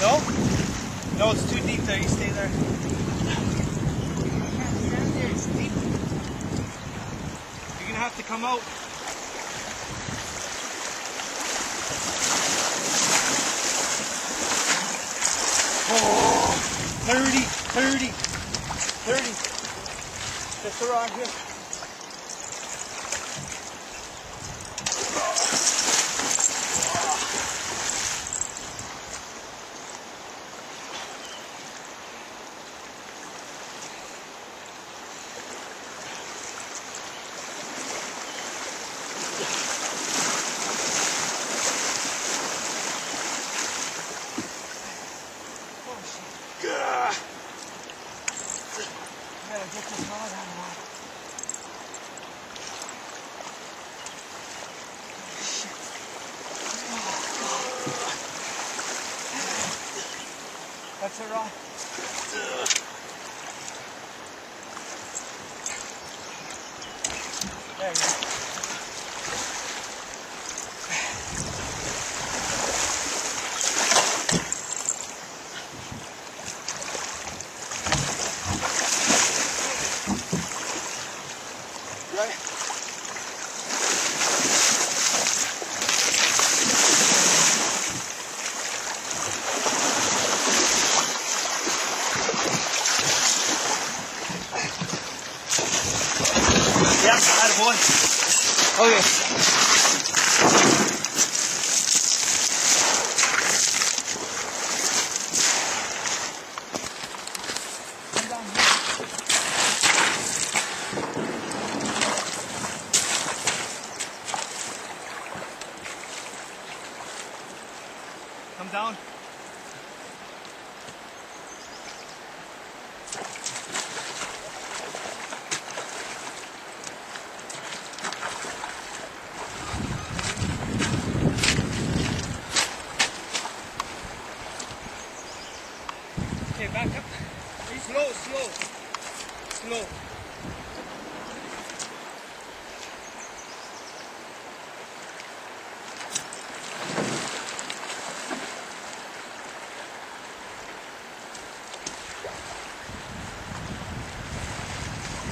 No? No, it's too deep there. You stay there. It's deep. You're gonna have to come out. Oh, 30, 30, 30. Just around here. Gotta get this rod out of the water. That's it, Rod. There you go. Yeah, attaboy. Okay. Come down. Come down. Slow, slow. Slow.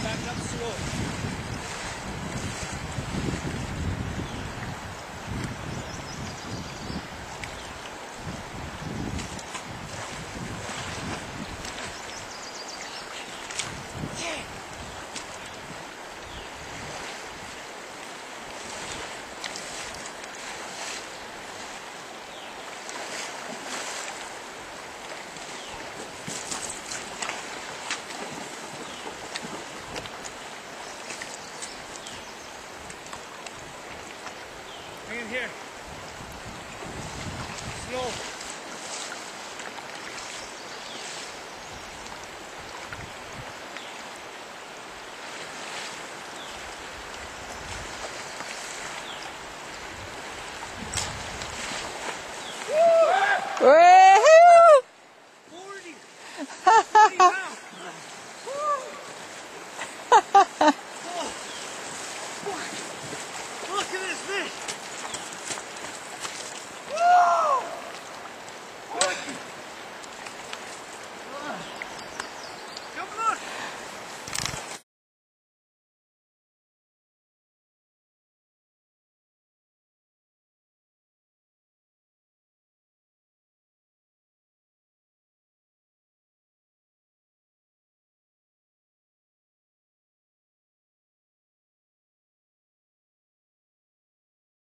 Back up slow. here. Snow. Look at this fish!